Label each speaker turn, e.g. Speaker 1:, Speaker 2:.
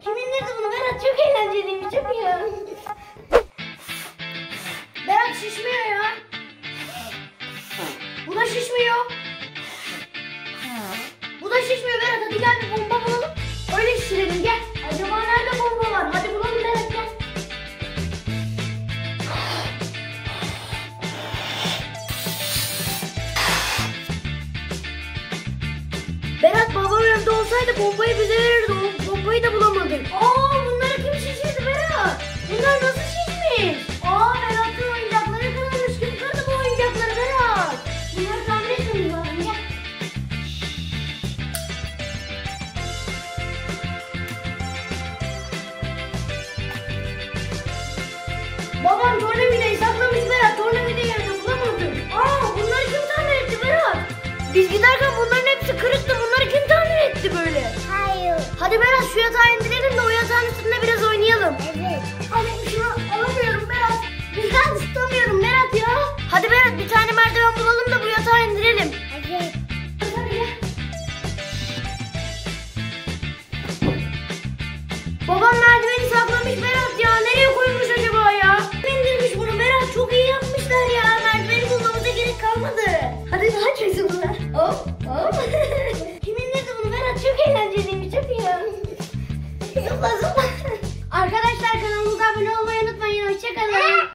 Speaker 1: Kim indirdi bunu Berat? Çok eğlenceliymiş. Çok iyi. Berat şişmiyor ya. Bu da şişmiyor. Bu da şişmiyor Berat. Hadi gel bir bomba bulalım. Öyle şişirelim gel. Acaba nerede bomba var? Hadi bulalım Berat gel. Berat babam evde olsaydı bombayı bize verirdi. Bombayı da bulamadık. Babam torna tornavidayı saklamış Berat. Tornavidayı evde bulamadık. Aa bunları kim tamir etti Berat? Biz giderken bunların hepsi kırıktı. Bunları kim tamir etti böyle?
Speaker 2: Hayır.
Speaker 1: Hadi Berat şu yatağı indirelim de o yatağın üstünde biraz oynayalım. Evet. yapmışlar ya.